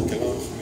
っては